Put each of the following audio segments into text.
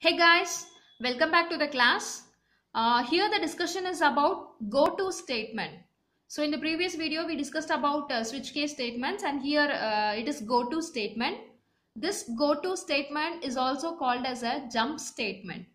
Hey guys, welcome back to the class. Uh, here the discussion is about go-to statement. So in the previous video we discussed about uh, switch case statements and here uh, it is go-to statement. This go-to statement is also called as a jump statement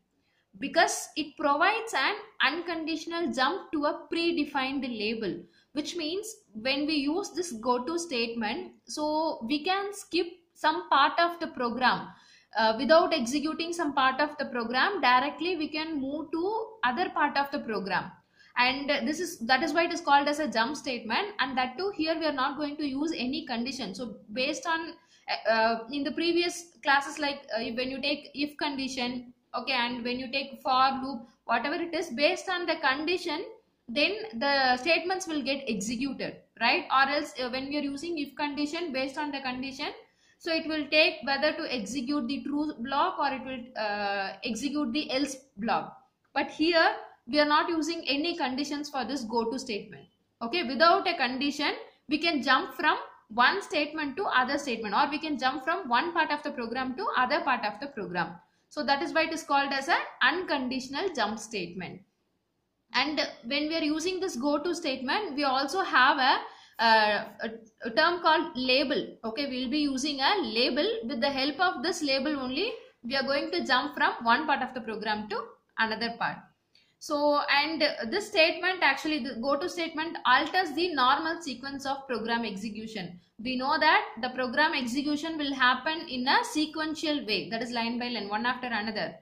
because it provides an unconditional jump to a predefined label which means when we use this go-to statement so we can skip some part of the program uh, without executing some part of the program directly we can move to other part of the program. And this is that is why it is called as a jump statement. And that too here we are not going to use any condition. So based on uh, in the previous classes like uh, when you take if condition okay and when you take for loop whatever it is based on the condition then the statements will get executed right? Or else uh, when we are using if condition based on the condition so it will take whether to execute the true block or it will uh, execute the else block. But here we are not using any conditions for this go to statement. Okay without a condition we can jump from one statement to other statement or we can jump from one part of the program to other part of the program. So that is why it is called as an unconditional jump statement. And when we are using this go to statement, we also have a, Uh, a, a, term called label. Okay, we will be using a label. With the help of this label only, we are going to jump from one part of the program to another part. So, and this statement actually, the go to statement alters the normal sequence of program execution. We know that the program execution will happen in a sequential way, that is line by line, one after another.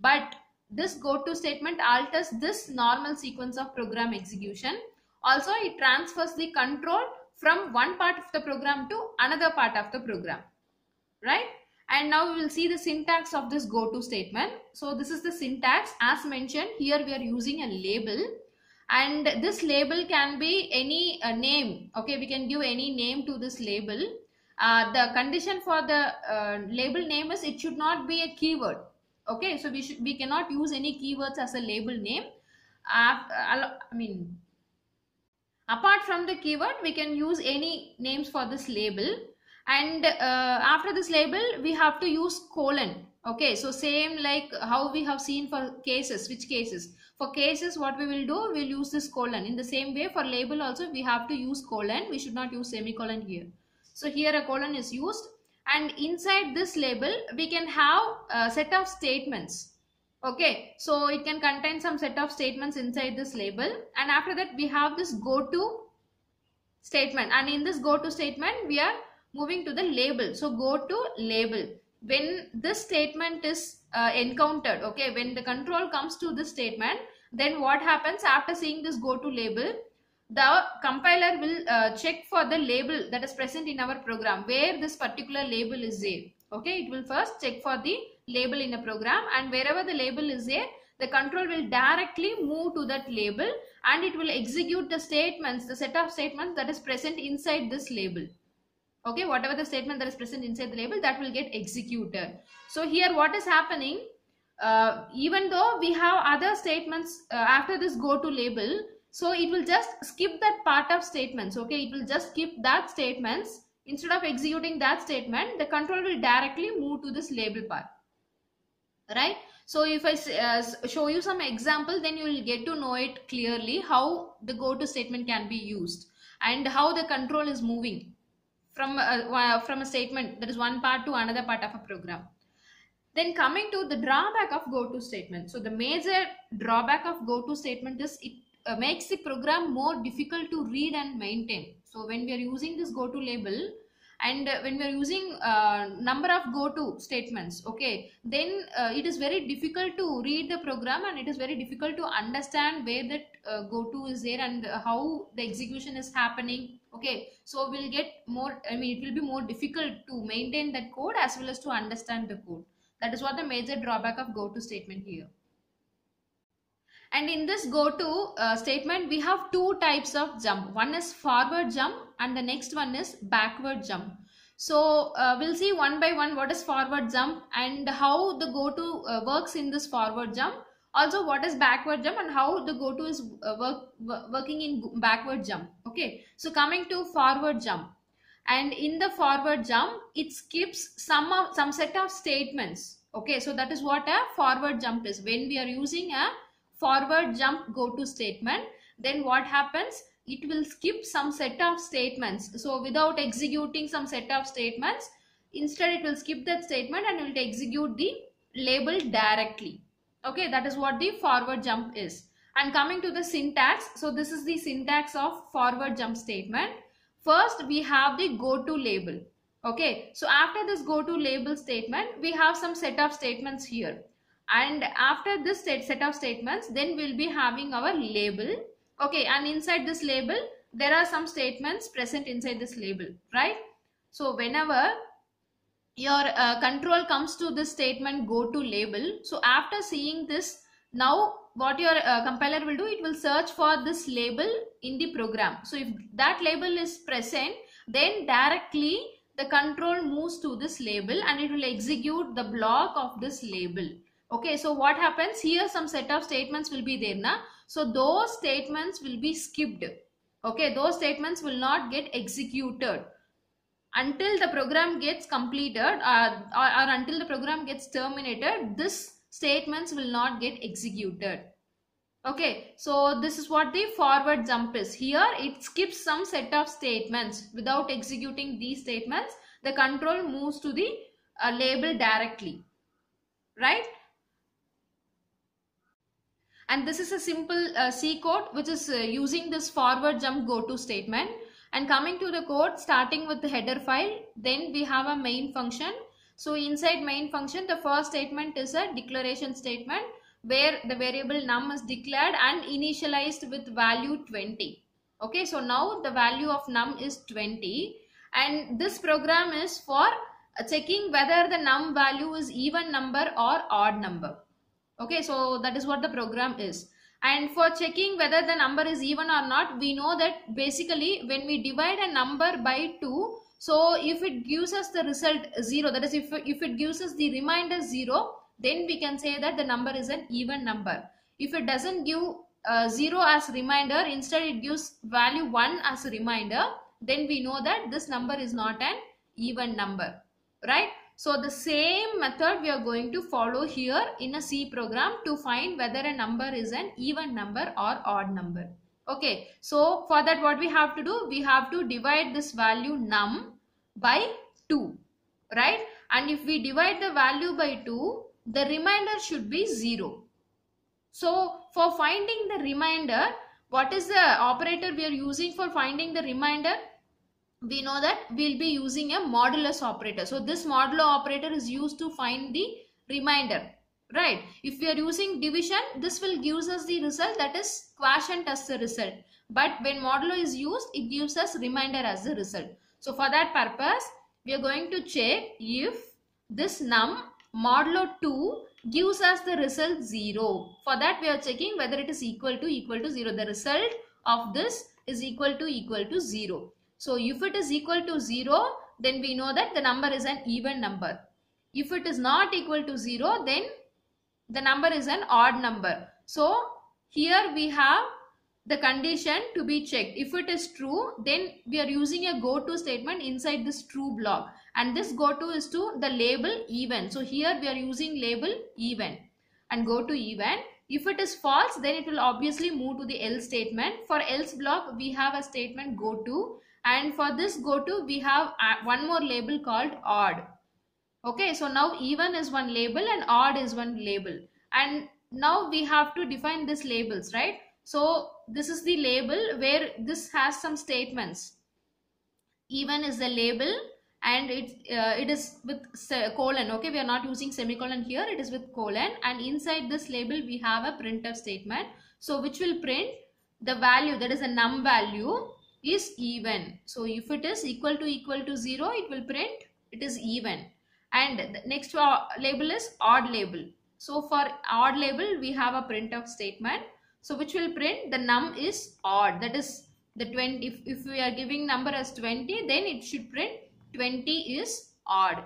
But this go to statement alters this normal sequence of program execution. Also, it transfers the control from one part of the program to another part of the program, right? and now we will see the syntax of this go to statement. So this is the syntax. As mentioned here we are using a label. And this label can be any uh, name. Okay we can give any name to this label. Uh, the condition for the uh, label name is it should not be a keyword. Okay so we should we cannot use any keywords as a label name. I mean apart from the keyword we can use any names for this label. And uh, after this label we have to use colon. Okay so same like how we have seen for cases which cases? For cases what we will do? We'll use this colon. In the same way for label also we have to use colon. We should not use semicolon here. So here a colon is used. And inside this label we can have a set of statements okay so it can contain some set of statements inside this label. And after that we have this go to statement. And in this go to statement we are moving to the label. So go to label. When this statement is uh, encountered okay when the control comes to this statement then what happens after seeing this go to label? The compiler will uh, check for the label that is present in our program where this particular label is there. Okay it will first check for the label in a program and wherever the label is there the control will directly move to that label and it will execute the statements the set of statements that is present inside this label. Okay whatever the statement that is present inside the label that will get executed. So here what is happening uh, even though we have other statements uh, after this go to label so it will just skip that part of statements. Okay it will just skip that statements. Instead of executing that statement the control will directly move to this label part right? So if i uh, show you some example then you will get to know it clearly how the go to statement can be used and how the control is moving from a, from a statement that is one part to another part of a program. Then coming to the drawback of go to statement. So the major drawback of go to statement is it uh, makes the program more difficult to read and maintain. So when we are using this go to label and when we are using uh, number of go to statements okay then uh, it is very difficult to read the program and it is very difficult to understand where that uh, go to is there and how the execution is happening okay. So we'll get more i mean it will be more difficult to maintain that code as well as to understand the code. That is what the major drawback of go to statement here and in this go to uh, statement we have two types of jump. One is forward jump and the next one is backward jump. So uh, we'll see one by one what is forward jump and how the go to uh, works in this forward jump. Also what is backward jump and how the go to is uh, work, working in backward jump. Okay so coming to forward jump. And in the forward jump it skips some of some set of statements. Okay, so that is what a forward jump is. When we are using a forward jump go to statement, then what happens? It will skip some set of statements. So without executing some set of statements, instead it will skip that statement and it will execute the label directly. Okay, that is what the forward jump is. And coming to the syntax, so this is the syntax of forward jump statement. First, we have the go to label. Okay, so after this go to label statement, we have some set of statements here. And after this set of statements, then we'll be having our label. Okay, and inside this label, there are some statements present inside this label, right? So whenever your uh, control comes to this statement go to label, so after seeing this, now what your uh, compiler will do, it will search for this label in the program. So if that label is present, then directly the control moves to this label and it will execute the block of this label okay so what happens? Here some set of statements will be there na? So those statements will be skipped. Okay those statements will not get executed. Until the program gets completed uh, or, or until the program gets terminated this statements will not get executed. Okay so this is what the forward jump is. Here it skips some set of statements. Without executing these statements the control moves to the uh, label directly. Right and this is a simple uh, C code which is uh, using this forward jump go to statement. And coming to the code starting with the header file then we have a main function. So inside main function the first statement is a declaration statement where the variable num is declared and initialized with value 20 okay so now the value of num is 20 and this program is for checking whether the num value is even number or odd number okay so that is what the program is and for checking whether the number is even or not we know that basically when we divide a number by 2 so if it gives us the result 0 that is if, if it gives us the remainder 0 then we can say that the number is an even number. If it doesn't give uh, 0 as reminder, instead it gives value 1 as a reminder, then we know that this number is not an even number, right? So the same method we are going to follow here in a C program to find whether a number is an even number or odd number. Okay, so for that what we have to do? We have to divide this value num by 2, right? And if we divide the value by 2, the remainder should be 0. So for finding the remainder, what is the operator we are using for finding the remainder? We know that we'll be using a modulus operator. So this modulo operator is used to find the remainder. Right. If we are using division, this will give us the result that is quotient as the result. But when modulo is used, it gives us remainder as the result. So for that purpose, we are going to check if this num modulo 2 gives us the result 0. For that we are checking whether it is equal to equal to 0. The result of this is equal to equal to 0. So if it is equal to 0 then we know that the number is an even number. If it is not equal to 0 then the number is an odd number. So here we have the condition to be checked. If it is true, then we are using a go to statement inside this true block. And this go to is to the label even. So here we are using label even and go to even. If it is false, then it will obviously move to the else statement. For else block, we have a statement go to. And for this go to, we have uh, one more label called odd. Okay, so now even is one label and odd is one label. And now we have to define these labels, right? So this is the label where this has some statements. Even is the label and it, uh, it is with colon. Okay, we are not using semicolon here. It is with colon and inside this label we have a printf statement. So which will print the value that is a num value is even. So if it is equal to equal to 0 it will print it is even. And the next label is odd label. So for odd label we have a printf statement so which will print the num is odd. That is the 20. If, if we are giving number as 20, then it should print 20 is odd.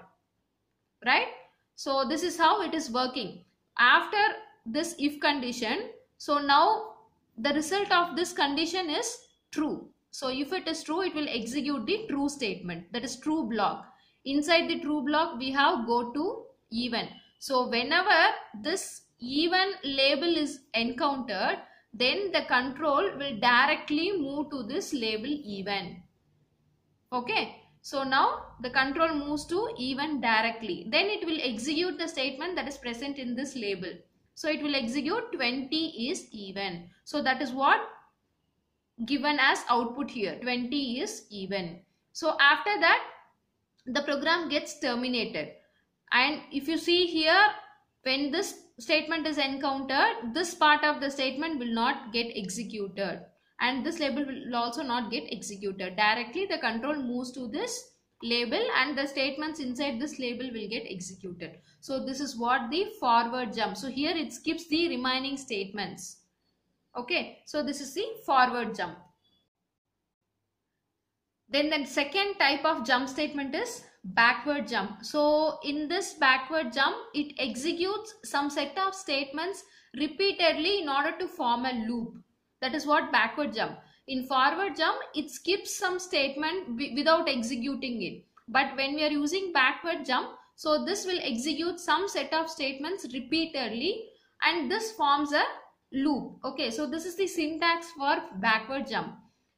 Right? So this is how it is working. After this if condition, so now the result of this condition is true. So if it is true, it will execute the true statement. That is true block. Inside the true block, we have go to even. So whenever this even label is encountered, then the control will directly move to this label even. Okay. So now the control moves to even directly. Then it will execute the statement that is present in this label. So it will execute 20 is even. So that is what given as output here. 20 is even. So after that the program gets terminated. And if you see here when this statement is encountered, this part of the statement will not get executed and this label will also not get executed. Directly the control moves to this label and the statements inside this label will get executed. So this is what the forward jump. So here it skips the remaining statements. Okay, so this is the forward jump. Then the second type of jump statement is backward jump. So in this backward jump, it executes some set of statements repeatedly in order to form a loop. That is what backward jump. In forward jump, it skips some statement without executing it. But when we are using backward jump, so this will execute some set of statements repeatedly and this forms a loop. Okay, so this is the syntax for backward jump.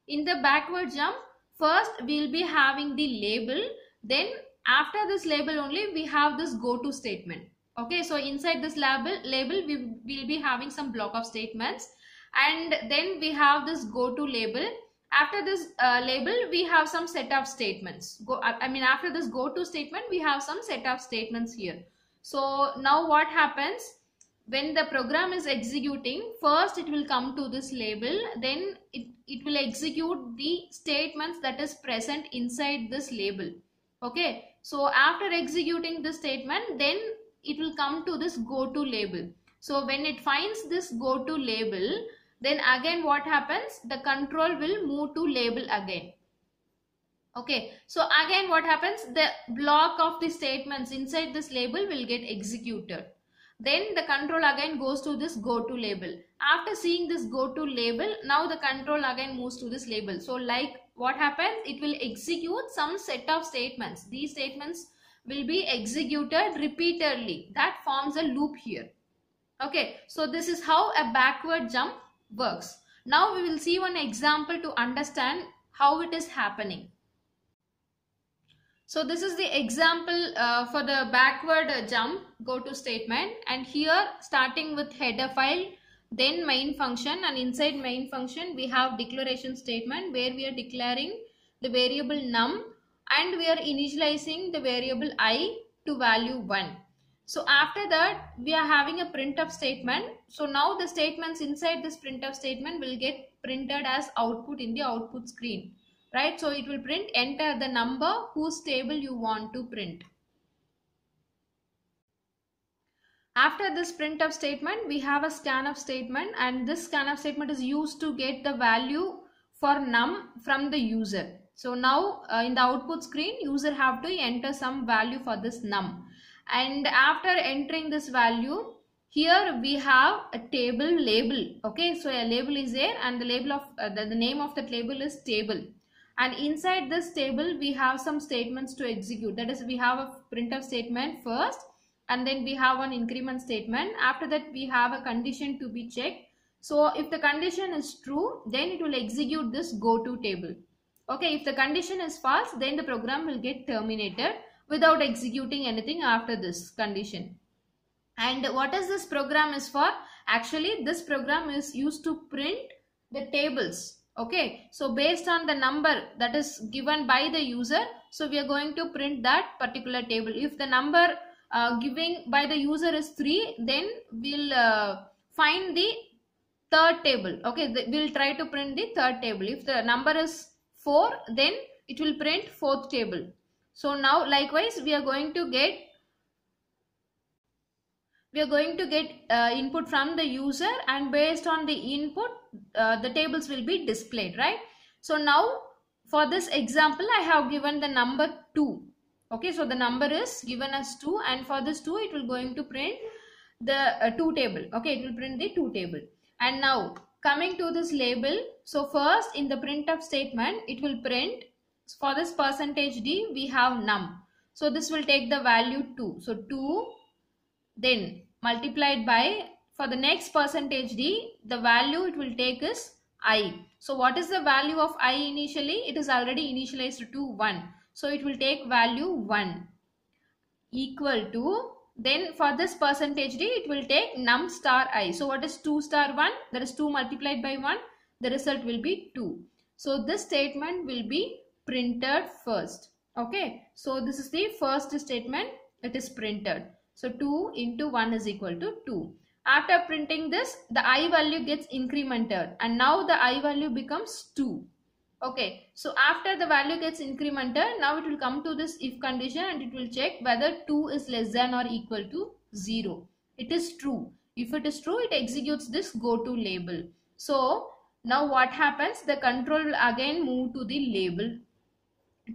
In the backward jump, first we will be having the label. Then after this label only, we have this go to statement. Okay, so inside this label, label we will be having some block of statements and then we have this go to label. After this uh, label we have some set of statements. Go i mean after this go to statement we have some set of statements here. So now what happens? When the program is executing first it will come to this label then it, it will execute the statements that is present inside this label. Okay? So after executing this statement then it will come to this go to label. So when it finds this go to label then again what happens? The control will move to label again. Okay. So again what happens? The block of the statements inside this label will get executed. Then the control again goes to this go to label. After seeing this go to label now the control again moves to this label. So like what happens? It will execute some set of statements. These statements will be executed repeatedly. That forms a loop here. Okay. So this is how a backward jump works. Now we will see one example to understand how it is happening. So this is the example uh, for the backward jump go to statement and here starting with header file then main function and inside main function we have declaration statement where we are declaring the variable num and we are initializing the variable i to value 1. So after that, we are having a printf statement. So now the statements inside this printf statement will get printed as output in the output screen, right? So it will print enter the number whose table you want to print. After this printf statement, we have a scanf statement and this scanf statement is used to get the value for num from the user. So now uh, in the output screen, user have to enter some value for this num and after entering this value here we have a table label. Okay so a label is there and the label of uh, the, the name of the table is table. And inside this table we have some statements to execute. That is we have a printf statement first and then we have an increment statement. After that we have a condition to be checked. So if the condition is true then it will execute this go to table. Okay if the condition is false then the program will get terminated without executing anything after this condition. And what is this program is for? Actually, this program is used to print the tables. Okay, so based on the number that is given by the user, so we are going to print that particular table. If the number uh, giving by the user is 3, then we'll uh, find the third table. Okay, we'll try to print the third table. If the number is 4, then it will print fourth table. So now likewise we are going to get we are going to get uh, input from the user and based on the input uh, the tables will be displayed right. So now for this example I have given the number 2 okay so the number is given as 2 and for this 2 it will going to print the uh, 2 table. Okay it will print the 2 table. And now coming to this label. So first in the printf statement it will print for this percentage d we have num. So this will take the value 2 so 2 then multiplied by for the next percentage d the value it will take is i. So what is the value of i initially? It is already initialized to 1 so it will take value 1 equal to then for this percentage d it will take num star i. So what is 2 star 1 that is 2 multiplied by 1 the result will be 2 so this statement will be printed first okay so this is the first statement it is printed so 2 into 1 is equal to 2 after printing this the i value gets incremented and now the i value becomes 2 Okay, so after the value gets incremented, now it will come to this if condition and it will check whether 2 is less than or equal to 0. It is true. If it is true, it executes this go to label. So now what happens? The control will again move to the label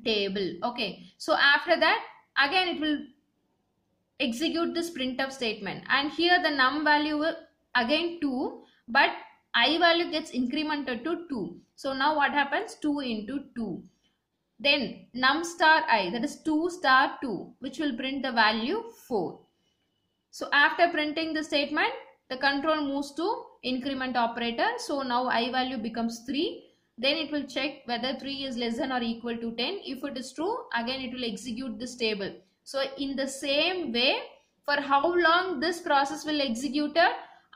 table. Okay, so after that, again it will execute this printf statement and here the num value will again 2 but i value gets incremented to 2 so now what happens? 2 into 2. Then num star i that is 2 star 2 which will print the value 4. So after printing the statement the control moves to increment operator. So now i value becomes 3. Then it will check whether 3 is less than or equal to 10. If it is true again it will execute this table. So in the same way for how long this process will execute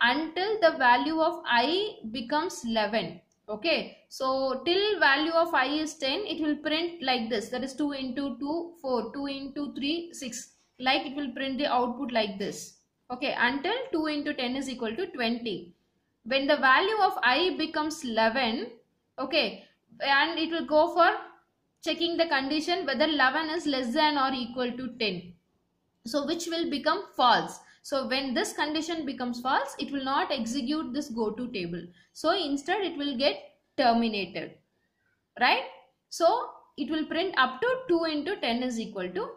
until the value of i becomes 11 okay? So till value of i is 10 it will print like this. That is 2 into 2 4 2 into 3 6 like it will print the output like this. Okay? Until 2 into 10 is equal to 20 when the value of i becomes 11 okay and it will go for checking the condition whether 11 is less than or equal to 10 so which will become false so when this condition becomes false, it will not execute this go to table. So instead it will get terminated. Right? So it will print up to 2 into 10 is equal to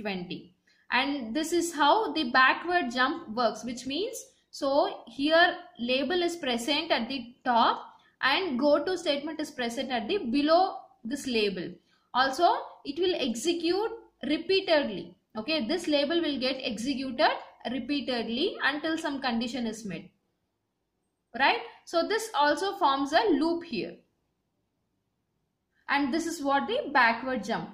20. And this is how the backward jump works which means so here label is present at the top and go to statement is present at the below this label. Also it will execute repeatedly. Okay, this label will get executed repeatedly until some condition is met right so this also forms a loop here and this is what the backward jump